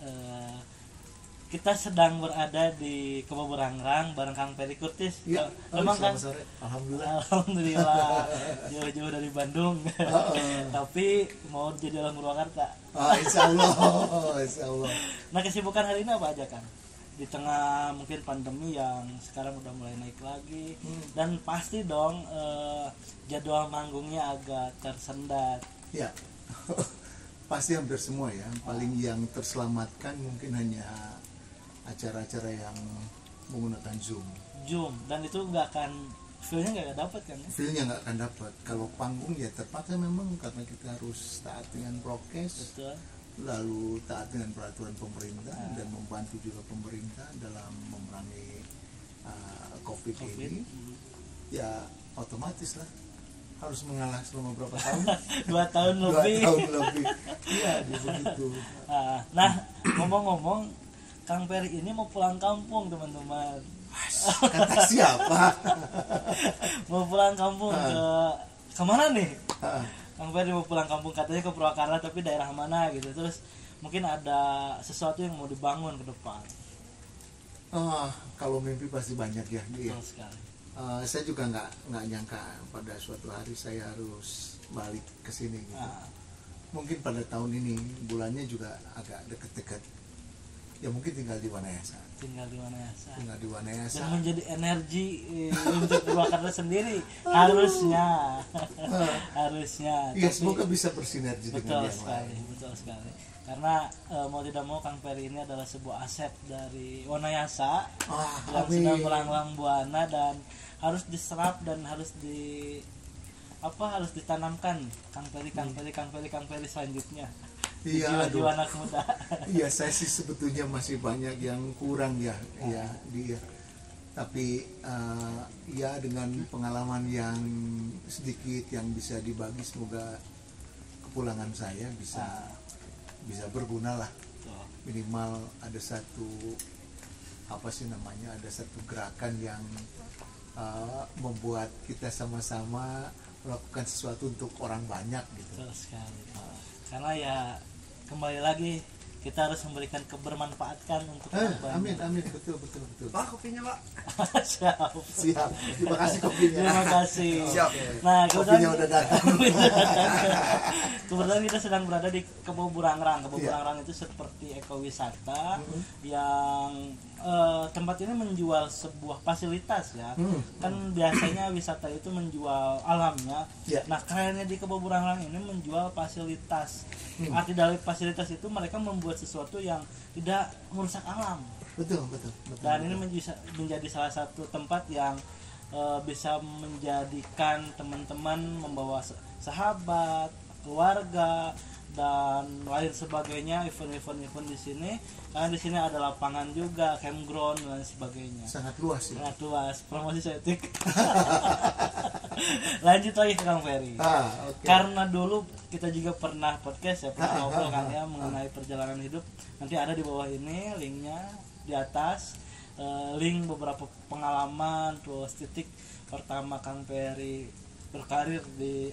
Eh, kita sedang berada di Kebo Berangrang bareng Kang Peri Kurtis. Eh, Memang kan sore. Alhamdulillah. Alhamdulillah jauh-jauh dari Bandung. Oh, Tapi mau jadi orang Purwakarta. Ah, insya Allah, insya Allah. Nah kesibukan hari ini apa aja kan? Di tengah mungkin pandemi yang sekarang udah mulai naik lagi Hmm. dan pasti dong eh, jadwal manggungnya agak tersendat. Ya, pasti hampir semua ya. Paling yang terselamatkan mungkin hanya acara-acara yang menggunakan Zoom. Zoom dan itu nggak akan feelnya nggak dapat kan ya? Feelnya nggak akan dapat. Kalau panggung ya terpaksa memang karena kita harus taat dengan prokes, Betul. lalu taat dengan peraturan pemerintah dan membantu juga pemerintah dalam memerangi uh, COVID, Covid. ini. Hmm. Ya otomatis lah harus mengalah selama berapa tahun? Dua tahun Dua lebih. tahun lebih. Iya, begitu. Ah, Nah ngomong-ngomong Kang Peri ini mau pulang kampung teman-teman. Kata siapa? Mau pulang kampung ke ke mana nih? Ah, Kang Ferry mau pulang kampung katanya ke Purwakarta tapi daerah mana gitu terus mungkin ada sesuatu yang mau dibangun ke depan ah, kalau mimpi pasti banyak ya. Iya. betul sekali Ah, saya juga nggak nggak nyangka pada suatu hari saya harus balik ke sini gitu. nah, Mungkin pada tahun ini bulannya juga agak deket-deket. Ya mungkin tinggal di Wanayasa. tinggal di mana ya Sa? Tinggal di Wanayasa. dan menjadi energi eh, untuk Purwakarta sendiri harusnya harusnya Iya, Tapi- semoga bisa bersinergi betul dengan yang sekali lain. betul sekali karena eh, mau tidak mau Kang Ferry ini adalah sebuah aset dari Wanayasa Ah, yang amin. sedang melanglang buana dan harus diserap dan harus di apa harus ditanamkan Kang Peri Kang Peri Kang Peri Kang Peri selanjutnya di Iya, jiwa-jiwa aduh. anak muda Iya, saya sih sebetulnya masih banyak yang kurang ya, ya dia. Tapi eh, ya dengan pengalaman yang sedikit yang bisa dibagi, semoga kepulangan saya bisa bisa berguna lah. Minimal ada satu apa sih namanya, ada satu gerakan yang eh, membuat kita sama-sama melakukan sesuatu untuk orang banyak gitu. betul sekali karena ya kembali lagi kita harus memberikan kebermanfaatkan untuk Eh, amin, amin, betul, betul, betul. Pak kopinya pak. Siap. Siap. Terima kasih kopinya. Terima kasih. Siap. Nah, Kopinya udah datang. kebetulan kita sedang berada di Kebo Burangrang. Kebo Iya. Burangrang itu seperti ekowisata Mhm. yang eh, tempat ini menjual sebuah fasilitas ya. Hmm. Kan biasanya wisata itu menjual alamnya. Iya. Nah, kerennya di Kebo Burangrang ini menjual fasilitas. Hmm. Arti dari fasilitas itu mereka membuat sesuatu yang tidak merusak alam Betul, betul, betul. dan ini betul. menjadi, menjadi salah satu tempat yang eh, bisa menjadikan teman-teman membawa sa- sahabat, keluarga dan lain sebagainya event-event event di sini karena di sini ada lapangan juga campground dan sebagainya sangat luas ya. sangat luas promosi setik lanjut lagi ke Kang Ferry Ah, oke. karena dulu kita juga pernah podcast ya pernah Ah, ah, ngobrol ah, kan ah, ya ah. mengenai perjalanan hidup nanti ada di bawah ini linknya di atas eh, link beberapa pengalaman terus titik pertama Kang Peri berkarir di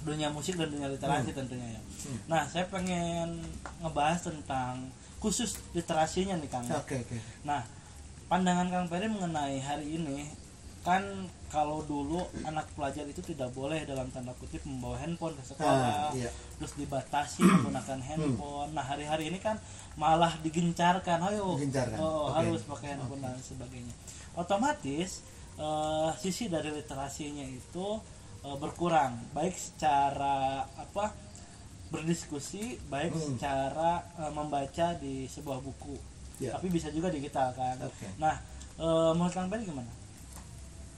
dunia musik dan dunia literasi tentunya ya Hmm. nah saya pengen ngebahas tentang khusus literasinya nih Kang. Oke, oke. Nah, pandangan Kang Peri mengenai hari ini kan kalau dulu anak pelajar itu tidak boleh dalam tanda kutip membawa handphone ke sekolah, Ah, iya. terus dibatasi menggunakan handphone. Nah, hari-hari ini kan malah digencarkan, ayo, Digencarkan, oh, oke. harus pakai handphone dan sebagainya. Otomatis eh, sisi dari literasinya itu eh, berkurang, baik secara apa berdiskusi, baik Hmm. secara eh, membaca di sebuah buku Ya. tapi bisa juga digital kan Oke. nah eh, menurut kang gimana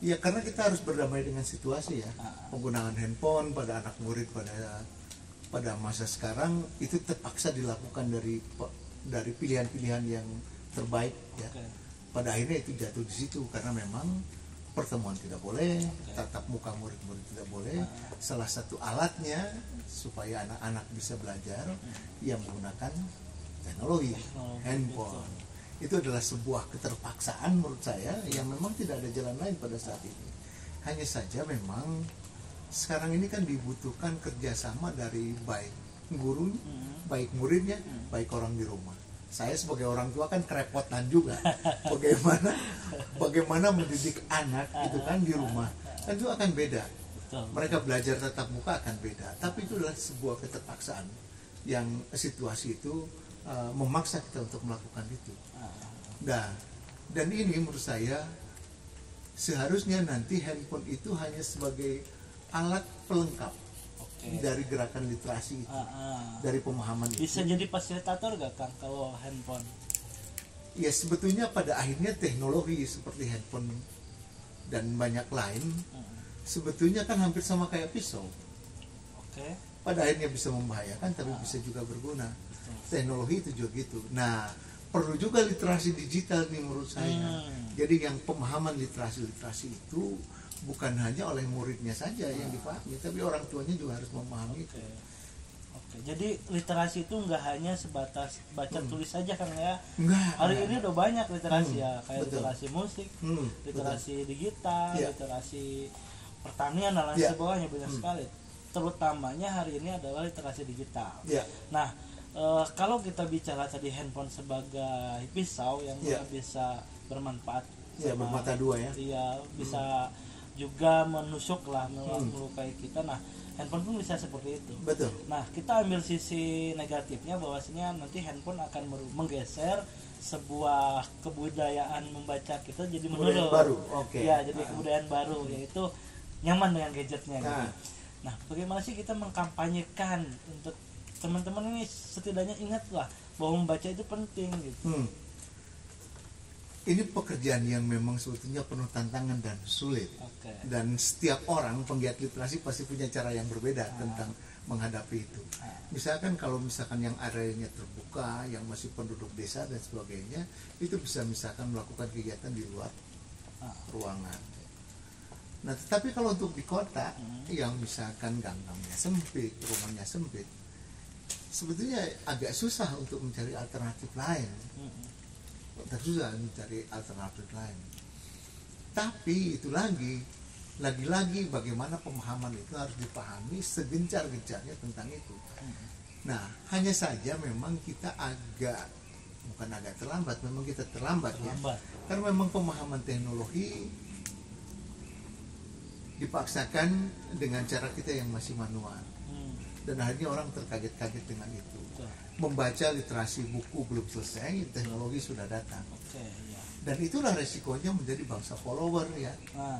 Ya karena kita harus berdamai dengan situasi ya. Ah. Penggunaan handphone pada anak murid pada pada masa sekarang itu terpaksa dilakukan dari dari pilihan-pilihan yang terbaik ya. Pada akhirnya itu jatuh di situ karena memang pertemuan tidak boleh, tatap muka murid-murid tidak boleh. Salah satu alatnya supaya anak-anak bisa belajar yang menggunakan teknologi, Teknologi, handphone. Itu adalah sebuah keterpaksaan menurut saya yang memang tidak ada jalan lain pada saat ini. Hanya saja memang sekarang ini kan dibutuhkan kerjasama dari baik gurunya Hmm. baik muridnya baik orang di rumah. Saya sebagai orang tua kan kerepotan juga. Bagaimana bagaimana mendidik anak itu kan di rumah kan itu akan beda. Mereka belajar tatap muka akan beda. Tapi itu adalah sebuah keterpaksaan yang situasi itu uh, memaksa kita untuk melakukan itu Ah, Nah, dan ini menurut saya seharusnya nanti handphone itu hanya sebagai alat pelengkap oke dari gerakan literasi itu, Ah, ah. dari pemahaman itu. bisa jadi fasilitator gak kang kalau handphone Ya sebetulnya pada akhirnya teknologi seperti handphone dan banyak lain sebetulnya kan hampir sama kayak pisau. oke Pada akhirnya bisa membahayakan tapi bisa juga berguna. Teknologi itu juga gitu. Nah, perlu juga literasi digital nih menurut saya. Hmm. Jadi yang pemahaman literasi-literasi itu bukan hanya oleh muridnya saja yang dipahami, tapi orang tuanya juga harus memahami itu. Oke. Jadi literasi itu nggak hanya sebatas baca tulis saja kan ya. Enggak. Hari ini udah banyak literasi Hmm, ya, kayak betul. literasi musik, Hmm, literasi digital, Iya. literasi pertanian dan lain Iya. sebagainya banyak Hmm. sekali. Terutamanya hari ini adalah literasi digital. Ya, Nah, eh, kalau kita bicara tadi handphone sebagai pisau yang Iya. bisa bermanfaat ya sama- bermata dua ya. Iya, bisa juga menusuk lah, Hmm. melukai kita. Nah, handphone pun bisa seperti itu. Betul. Nah, kita ambil sisi negatifnya bahwasanya nanti handphone akan menggeser sebuah kebudayaan membaca kita jadi Kebudayaan menurun. baru, oke. Ya, jadi Ah. kebudayaan baru yaitu nyaman dengan gadgetnya. gitu. Nah. Nah, bagaimana sih kita mengkampanyekan untuk teman-teman ini setidaknya ingatlah bahwa membaca itu penting gitu. Hmm. Ini pekerjaan yang memang sebetulnya penuh tantangan dan sulit. Oke. Dan setiap orang penggiat literasi pasti punya cara yang berbeda tentang menghadapi itu. Ah. Misalkan kalau misalkan yang areanya terbuka, yang masih penduduk desa dan sebagainya, itu bisa misalkan melakukan kegiatan di luar Ah. ruangan. Nah, tetapi kalau untuk di kota Hmm. yang misalkan ganggamnya sempit, rumahnya sempit, sebetulnya agak susah untuk mencari alternatif lain. Agak susah mencari alternatif lain. Tapi itu lagi, lagi-lagi bagaimana pemahaman itu harus dipahami segencar-gencarnya tentang itu. Nah, hanya saja memang kita agak bukan agak terlambat, memang kita terlambat, ya. Terlambat. Karena memang pemahaman teknologi dipaksakan dengan cara kita yang masih manual. Hmm, Dan akhirnya orang terkaget-kaget dengan itu. Membaca literasi buku belum selesai, teknologi sudah datang. Oke, ya. Dan itulah resikonya menjadi bangsa follower ya. Nah,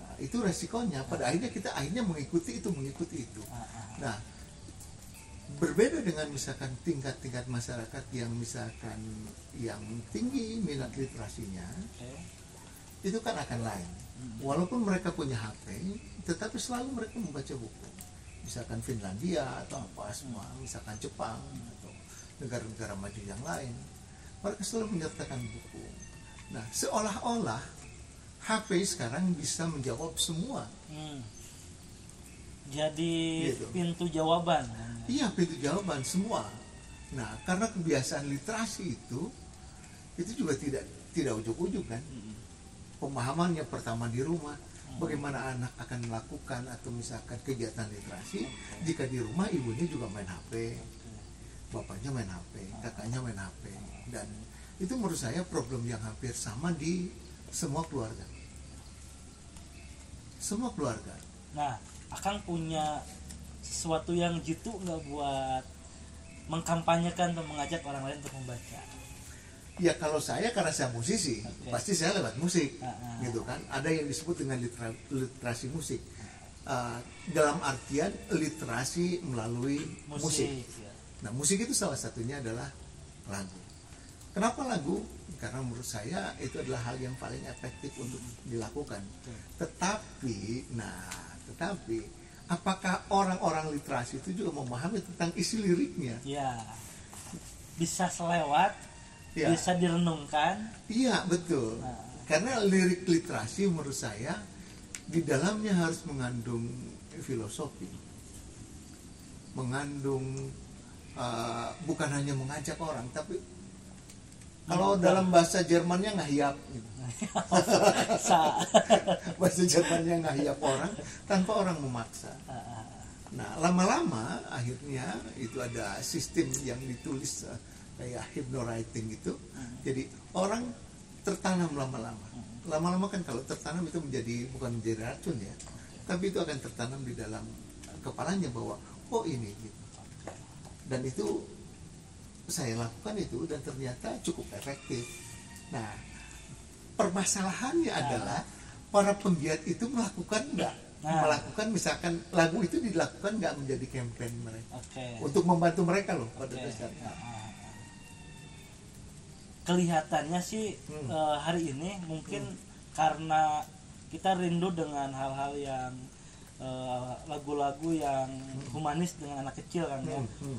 Nah, itu resikonya. Pada akhirnya kita akhirnya mengikuti itu, mengikuti itu. ah, ah. Nah, berbeda dengan misalkan tingkat-tingkat masyarakat yang misalkan yang tinggi minat literasinya, itu kan akan lain. Walaupun mereka punya HP, tetapi selalu mereka membaca buku. Misalkan Finlandia atau apa semua, misalkan Jepang atau negara-negara maju yang lain, mereka selalu menyertakan buku. Nah, seolah-olah HP sekarang bisa menjawab semua. Hmm. Jadi Gitu. pintu jawaban. Iya, pintu jawaban semua. Nah, karena kebiasaan literasi itu, itu juga tidak tidak ujuk-ujuk kan. Mm-mm. Pemahamannya pertama di rumah, bagaimana anak akan melakukan atau misalkan kegiatan literasi jika di rumah ibunya juga main HP, bapaknya main HP, kakaknya main HP, dan itu menurut saya problem yang hampir sama di semua keluarga. Semua keluarga. Nah, Akang punya sesuatu yang jitu nggak buat mengkampanyekan atau mengajak orang lain untuk membaca. Ya kalau saya karena saya musisi, Oke. pasti saya lewat musik, Ah, ah. gitu kan. Ada yang disebut dengan litera- literasi musik. Uh, dalam artian literasi melalui musik. Musik. ya. Nah musik itu salah satunya adalah lagu. Kenapa lagu? Karena menurut saya itu adalah hal yang paling efektif untuk dilakukan. Tetapi, nah, tetapi apakah orang-orang literasi itu juga memahami tentang isi liriknya? Ya. Bisa selewat, Ya. bisa direnungkan. Iya betul. Nah. Karena lirik literasi menurut saya di dalamnya harus mengandung filosofi, mengandung uh, bukan hanya mengajak orang, tapi kalau dalam bahasa Jermannya ngahiap, gitu. Sa- bahasa Jermannya ngahiap orang tanpa orang memaksa. Nah, lama-lama akhirnya itu ada sistem yang ditulis eh, kayak hypnowriting itu. Jadi orang tertanam lama-lama. Lama-lama kan kalau tertanam itu menjadi bukan menjadi racun ya, tapi itu akan tertanam di dalam kepalanya bahwa oh ini gitu. Dan itu saya lakukan itu dan ternyata cukup efektif. Nah, permasalahannya adalah para penggiat itu melakukan enggak Nah. melakukan misalkan lagu itu dilakukan nggak menjadi campaign mereka Oke. untuk membantu mereka loh pada Oke. dasarnya. Ah, ah. Kelihatannya sih Hmm. eh, hari ini mungkin karena kita rindu dengan hal-hal yang eh, lagu-lagu yang humanis dengan anak kecil kan ya. Hmm, hmm.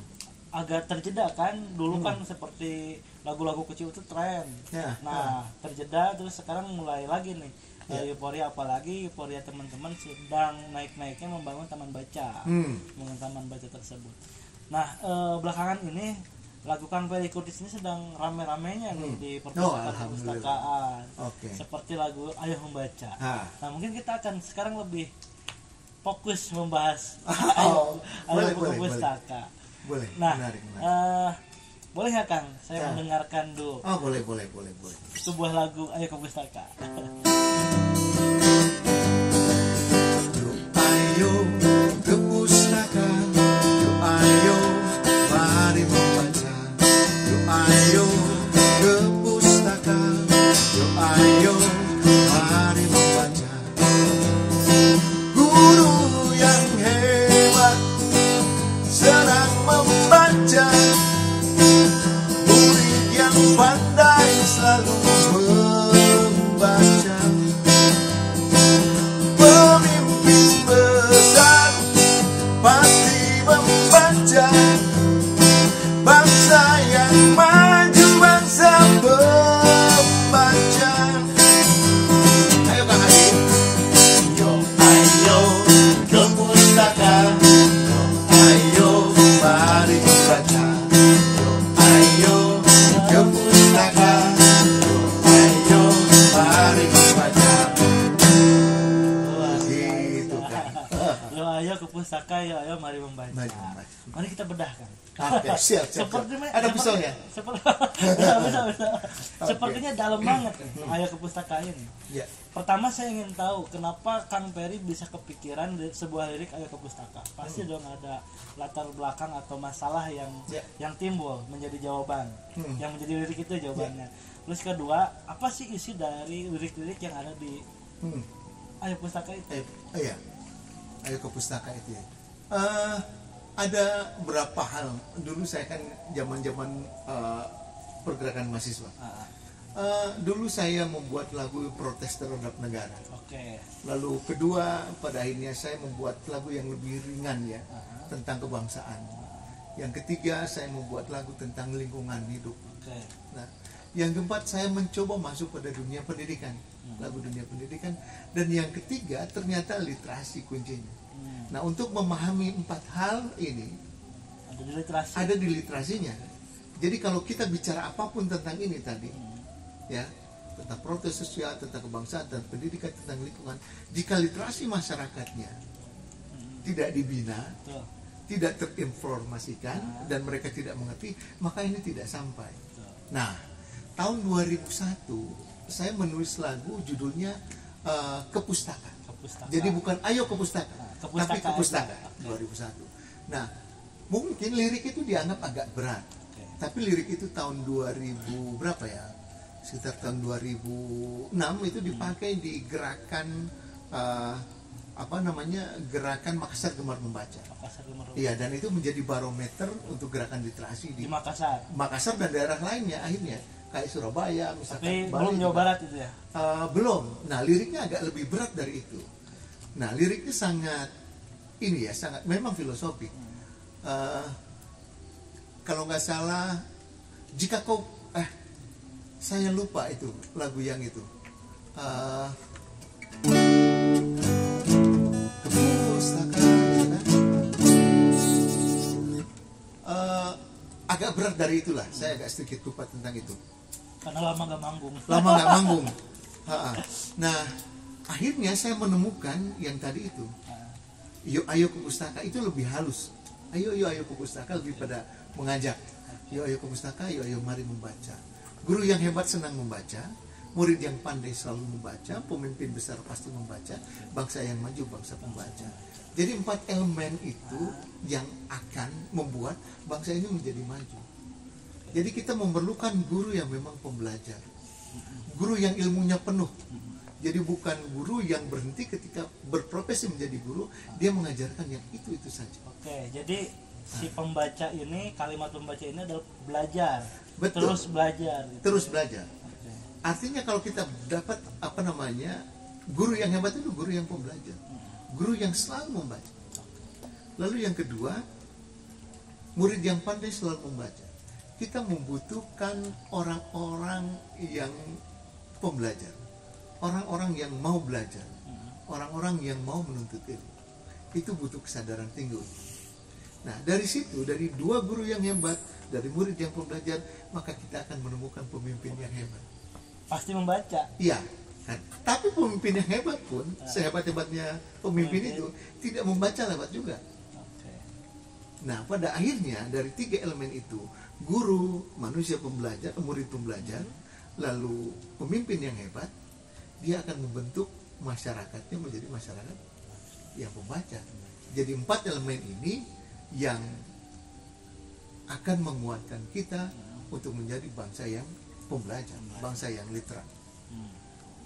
Agak terjeda kan dulu kan seperti lagu-lagu kecil itu tren. Ya, Nah, terjeda terus sekarang mulai lagi nih. Ya. Eh, euforia apalagi euforia teman-teman sedang naik-naiknya membangun taman baca Hmm. dengan taman baca tersebut. Nah, eh, belakangan ini lakukan Perikurtis ini sedang rame-ramenya nih Hmm. di Oh, perpustakaan perpustakaan. Oke. Seperti lagu Ayo Membaca. Ah. Nah, mungkin kita akan sekarang lebih fokus membahas Oh, Ayo boleh, buku boleh, Nah, menarik, menarik. eh, boleh ya Kang? Saya Ya. mendengarkan dulu Oh, boleh, boleh, boleh, boleh. sebuah lagu Ayo ke Pustaka. Yuk ayo Murid yang pandai selalu Mari kita bedah kan. Oke, siap, siap, Seperti siap. Ada pisaunya? Seperti, bisa, bisa, bisa. Sepertinya dalam banget kan, ayo ke pustaka ini. Ya. Pertama saya ingin tahu kenapa Kang Peri bisa kepikiran sebuah lirik ayo ke pustaka. Pasti dong ada latar belakang atau masalah yang Hmm. Ya. yang timbul menjadi jawaban. Hmm. Yang menjadi lirik itu jawabannya. Terus kedua, apa sih isi dari lirik-lirik yang ada di Hmm. ayo pustaka itu? Eh, iya. Ayo ke pustaka itu ya. Eh, ada berapa hal. Dulu saya kan zaman-zaman eh, pergerakan mahasiswa. Ah, Eh, dulu saya membuat lagu protes terhadap negara. Oke. Lalu kedua, pada akhirnya saya membuat lagu yang lebih ringan ya tentang kebangsaan. Yang ketiga, saya membuat lagu tentang lingkungan hidup. Oke. Nah, yang keempat saya mencoba masuk pada dunia pendidikan, lagu dunia pendidikan, dan yang ketiga ternyata literasi kuncinya. Hmm. Nah, untuk memahami empat hal ini Ada di literasi. ada di literasinya. Jadi kalau kita bicara apa pun tentang ini tadi, ya tentang protes sosial, tentang kebangsaan, tentang pendidikan, tentang lingkungan, jika literasi masyarakatnya tidak dibina, Betul. tidak terinformasikan dan mereka tidak mengerti, maka ini tidak sampai. Betul. Nah, tahun 2001 saya menulis lagu judulnya eh, ke pustaka. Ke pustaka. Jadi bukan ayo ke pustaka, Nah, ke tapi pustaka ke pustaka aja. Oke. 2001. Nah, mungkin lirik itu dianggap agak berat. Oke. Tapi lirik itu tahun 2000 berapa ya? Sekitar tahun 2006 itu dipakai di gerakan eh, apa namanya? Gerakan Makassar Gemar Membaca. Makassar nomor Iya, dan itu menjadi barometer untuk gerakan literasi di di Makassar. Makassar dan daerah lainnya akhirnya kayak Surabaya misalkan Tapi Bali belum Jawa juga. Barat itu ya. Eh, belum nah liriknya agak lebih berat dari itu nah liriknya sangat ini ya sangat memang filosofi Eh, kalau nggak salah jika kau eh saya lupa itu lagu yang itu gitu? Eh, agak berat dari itulah saya agak sedikit lupa tentang itu Karena lama gak manggung. lama nggak manggung. Nah akhirnya saya menemukan yang tadi itu. Yuk ayo ke pustaka. Itu lebih halus. Ayo yuk ayo ke pustaka. Lebih pada mengajak. Yuk ayo ke pustaka. Yuk ayo mari membaca. Guru yang hebat senang membaca. Murid yang pandai selalu membaca. Pemimpin besar pasti membaca. Bangsa yang maju bangsa pembaca. Jadi empat elemen itu yang akan membuat bangsa ini menjadi maju jadi kita memerlukan guru yang memang pembelajar guru yang ilmunya penuh jadi bukan guru yang berhenti ketika berprofesi menjadi guru, dia mengajarkan yang itu-itu saja. Oke, jadi si pembaca ini kalimat pembaca ini adalah belajar. Betul. Terus belajar. gitu. Terus belajar. Oke. Artinya kalau kita dapat apa namanya guru yang hebat itu guru yang pembelajar, guru yang selalu membaca. Lalu yang kedua, murid yang pandai selalu membaca. Kita membutuhkan orang-orang yang pembelajar, orang-orang yang mau belajar, orang-orang yang mau menuntut ilmu. Itu butuh kesadaran tinggi. Nah dari situ, dari dua guru yang hebat, dari murid yang pembelajar, maka kita akan menemukan pemimpin yang hebat. Pasti membaca. Iya. Kan? Tapi pemimpin yang hebat pun, sehebat-hebatnya pemimpin itu, tidak membaca lewat juga. Nah, pada akhirnya dari tiga elemen itu, guru, manusia pembelajar, murid pembelajar, lalu pemimpin yang hebat, dia akan membentuk masyarakatnya menjadi masyarakat yang pembaca. Jadi empat elemen ini yang akan menguatkan kita untuk menjadi bangsa yang pembelajar, bangsa yang literat. Hmm.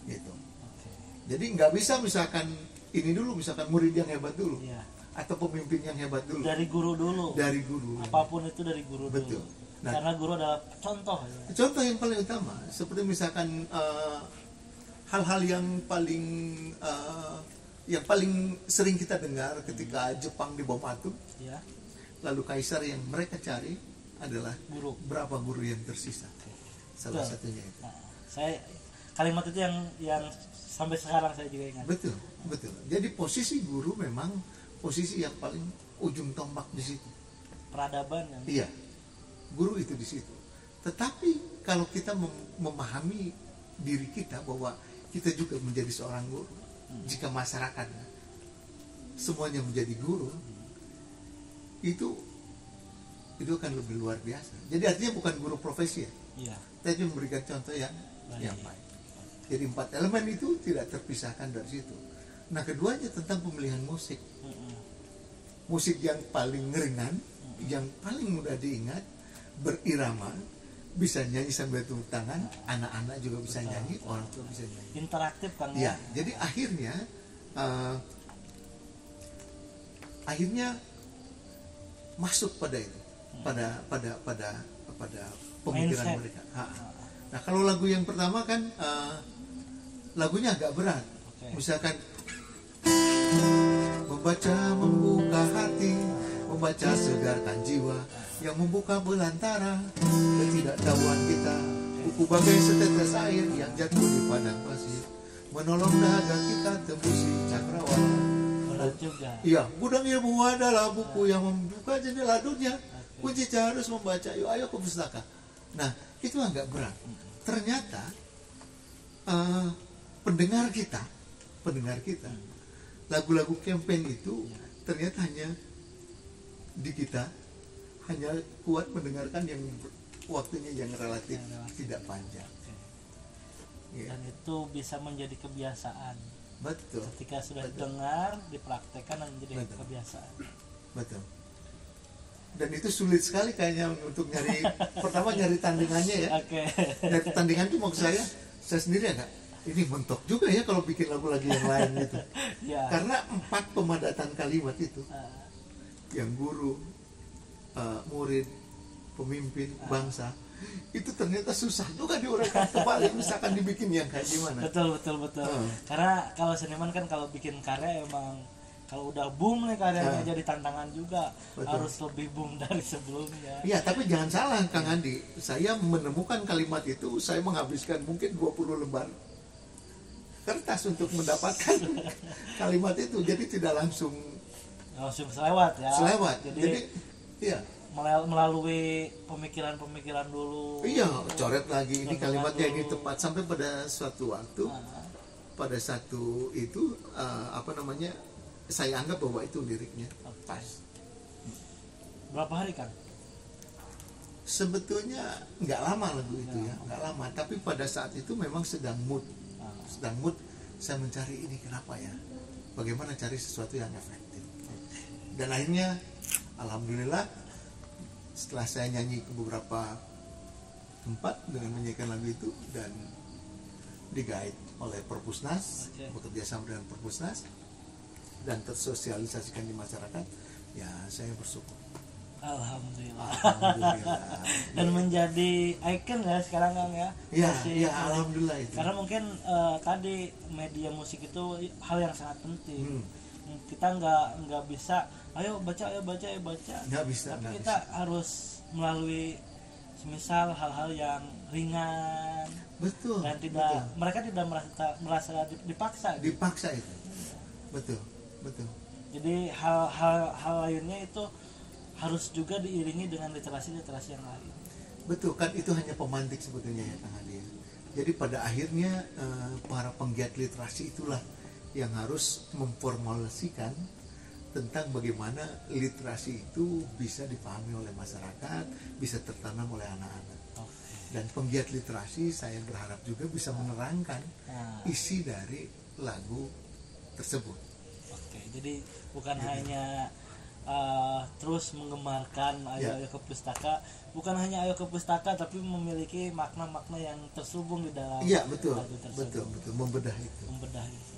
Gitu. Oke. Jadi nggak bisa misalkan ini dulu, misalkan murid yang hebat dulu, Iya. atau pemimpin yang hebat dulu Dari guru dulu. dari guru. Apa pun itu dari guru Betul. dulu. Nah. Karena guru adalah contoh. ya. Contoh yang paling utama, seperti misalkan eh, hal-hal yang paling eh, yang paling sering kita dengar ketika Jepang dibom atom, Ya. lalu kaisar yang mereka cari adalah Guru. berapa guru yang tersisa. Salah Betul. satunya itu. Nah, saya kalimat itu yang yang sampai sekarang saya juga ingat. Betul, betul. Jadi posisi guru memang posisi yang paling ujung tombak di situ. Peradaban yang Iya, guru itu di situ. Tetapi kalau kita mem- memahami diri kita bahwa kita juga menjadi seorang guru, jika masyarakat semuanya menjadi guru, itu itu akan lebih luar biasa. Jadi artinya bukan guru profesi ya, Iya. tapi memberikan contoh yang Baik. yang baik. Jadi empat elemen itu tidak terpisahkan dari situ. Nah keduanya tentang pemilihan musik musik yang paling ringan, yang paling mudah diingat, berirama, bisa nyanyi sambil tepuk tangan, anak-anak juga bisa Betul, nyanyi, betul. orang tua bisa nyanyi. Interaktif kan Ya, jadi akhirnya, eh, akhirnya masuk pada itu, pada pada pada pada pemikiran Mindset. mereka. Ha. Nah kalau lagu yang pertama kan eh, lagunya agak berat, Oke. misalkan membaca membuka hati membaca segarkan jiwa yang membuka belantara ketidaktahuan kita. Buku bagai setetes air yang jatuh di padang pasir. Menolong dahaga kita tembusi cakrawala. Iya gudang ilmu adalah buku yang membuka jendela dunia. Kunci harus membaca. Yuk ayo ke pustaka nah itu agak berat. Ternyata eh, pendengar kita pendengar kita lagu-lagu campaign itu ternyata hanya di kita hanya kuat mendengarkan yang waktunya yang relatif Yang relatif. tidak panjang Oke. Ya, Dan itu bisa menjadi kebiasaan. betul Ketika sudah Betul. dengar, dipraktekkan dan menjadi Betul. kebiasaan. betul dan itu sulit sekali kayaknya untuk nyari pertama nyari tandingannya ya Oke. dari tandingan itu maksud saya saya sendiri agak ini mentok juga ya kalau bikin lagu lagi yang lain gitu ya. karena empat pemadatan kalimat itu Ah, yang guru eh, murid pemimpin bangsa itu ternyata susah juga diuraikan kembali misalkan dibikin yang kayak gimana betul betul betul. Hmm. Karena kalau seniman kan kalau bikin karya emang kalau udah boom nih karyanya Hmm. jadi tantangan juga Betul. harus lebih boom dari sebelumnya. Iya, tapi jangan salah Kang Andi. Saya menemukan kalimat itu, saya menghabiskan mungkin 20 lembar kertas untuk mendapatkan kalimat itu. Jadi tidak langsung Langsung selewat ya. selewat. Jadi, Jadi, iya, melal- melalui pemikiran-pemikiran dulu. iya, coret lagi. Ini kalimatnya ini tepat. Sampai pada suatu waktu, Ah, pada satu itu eh, apa namanya saya anggap bahwa itu liriknya. Pas berapa hari kang? Sebetulnya nggak lama lagu itu ya nggak lama. Tapi pada saat itu memang sedang mood. Sedang mood saya mencari ini kenapa ya? Bagaimana cari sesuatu yang efektif? Dan akhirnya alhamdulillah setelah saya nyanyi ke beberapa tempat dengan menyanyikan lagu itu dan digait oleh Perpusnas Oke. bekerja sama dengan Perpusnas dan tersosialisasikan di masyarakat ya saya bersyukur. Alhamdulillah. Alhamdulillah. Dan menjadi icon ya sekarang kang ya? Ya ya alhamdulillah itu. Karena mungkin eh, tadi media musik itu hal yang sangat penting. Hmm. Kita nggak nggak bisa ayo baca ayo baca ayo baca. Nggak bisa tapi kita harus melalui semisal hal-hal yang ringan. Betul dan tidak betul. mereka tidak merasa merasa dipaksa gitu. dipaksa itu. Betul betul. Jadi hal-hal hal lainnya itu harus juga diiringi dengan literasi literasi yang lain. Betul kan itu hanya pemantik sebetulnya ya Kang Adi jadi pada akhirnya eh, para penggiat literasi itulah yang harus memformulasikan tentang bagaimana literasi itu bisa dipahami oleh masyarakat bisa tertanam oleh anak-anak. Dan penggiat literasi saya berharap juga bisa menerangkan Nah, isi dari lagu tersebut. Oke jadi bukan hanya uh, terus menggemarkan ayo Ya. ayo ke pustaka bukan hanya ayo ke pustaka tapi memiliki makna-makna yang terselubung di dalam iya betul. lagu tersebut. betul betul. Membedah itu. Membedah itu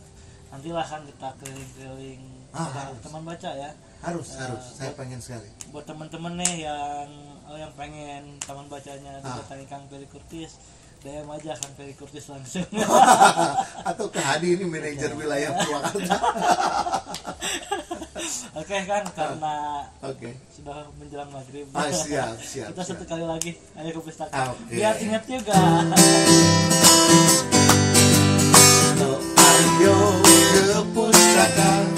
nantilah kan kita keliling-keliling Ah, teman baca ya. Harus Eh, harus. Saya buat- pengen sekali. buat teman-teman nih yang oh, yang pengen taman bacanya Ah. didatangi Kang Peri Kurtis DM aja Kang Peri Kurtis langsung. Atau ke Hadi ini manajer wilayah Purwakarta. Oke kan karena oke. sudah menjelang maghrib. Ah siap siap kita satu kali lagi ayo ke pustaka Ah, oke. biar ingat juga ke pustaka ayo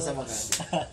sama-sama kan.